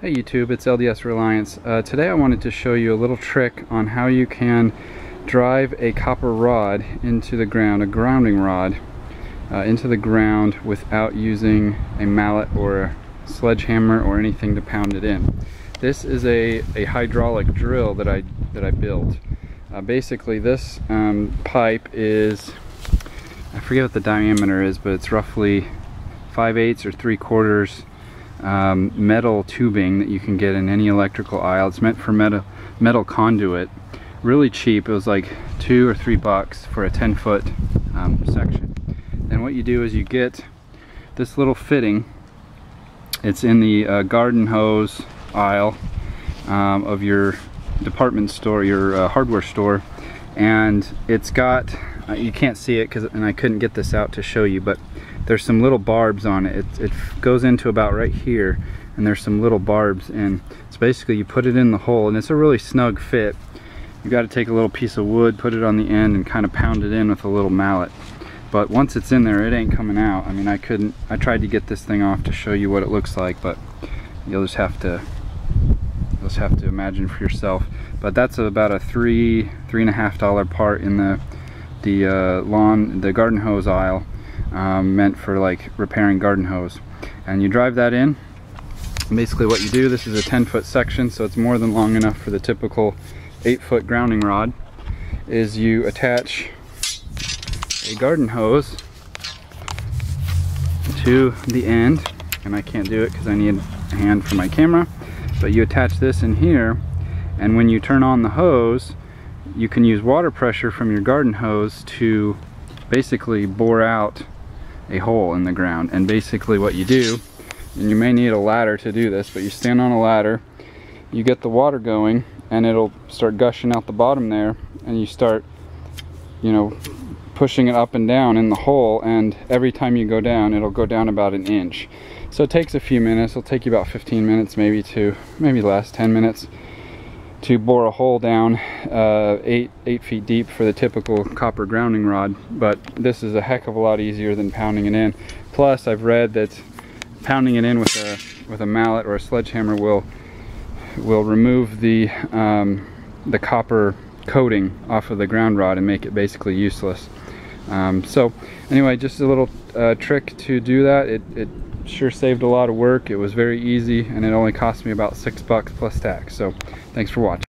Hey YouTube, it's LDS Reliance. Uh, today I wanted to show you a little trick on how you can drive a copper rod into the ground, a grounding rod, uh, into the ground without using a mallet or a sledgehammer or anything to pound it in. This is a, a hydraulic drill that I, that I built. Uh, basically this um, pipe is, I forget what the diameter is, but it's roughly 5 eighths or 3 quarters um, metal tubing that you can get in any electrical aisle. It's meant for metal, metal conduit. Really cheap. It was like two or three bucks for a 10 foot um, section. And what you do is you get this little fitting. It's in the uh, garden hose aisle um, of your department store, your uh, hardware store. And it's got, uh, you can't see it because, and I couldn't get this out to show you, but there's some little barbs on it. it. It goes into about right here and there's some little barbs and it's basically you put it in the hole and it's a really snug fit. You got to take a little piece of wood, put it on the end and kind of pound it in with a little mallet. But once it's in there, it ain't coming out. I mean, I couldn't, I tried to get this thing off to show you what it looks like, but you'll just have to, you'll just have to imagine for yourself. But that's about a three, three and a half dollar part in the, the uh, lawn, the garden hose aisle um, meant for like repairing garden hose. And you drive that in. Basically what you do, this is a 10 foot section, so it's more than long enough for the typical 8 foot grounding rod, is you attach a garden hose to the end, and I can't do it because I need a hand for my camera, but you attach this in here, and when you turn on the hose, you can use water pressure from your garden hose to basically bore out a hole in the ground. And basically what you do, and you may need a ladder to do this, but you stand on a ladder, you get the water going, and it'll start gushing out the bottom there, and you start, you know, pushing it up and down in the hole, and every time you go down, it'll go down about an inch. So it takes a few minutes, it'll take you about 15 minutes maybe to, maybe less, 10 minutes to bore a hole down uh, eight eight feet deep for the typical copper grounding rod but this is a heck of a lot easier than pounding it in. Plus I've read that pounding it in with a with a mallet or a sledgehammer will will remove the um, the copper coating off of the ground rod and make it basically useless um, so anyway just a little uh, trick to do that it, it sure saved a lot of work. It was very easy and it only cost me about six bucks plus tax. So thanks for watching.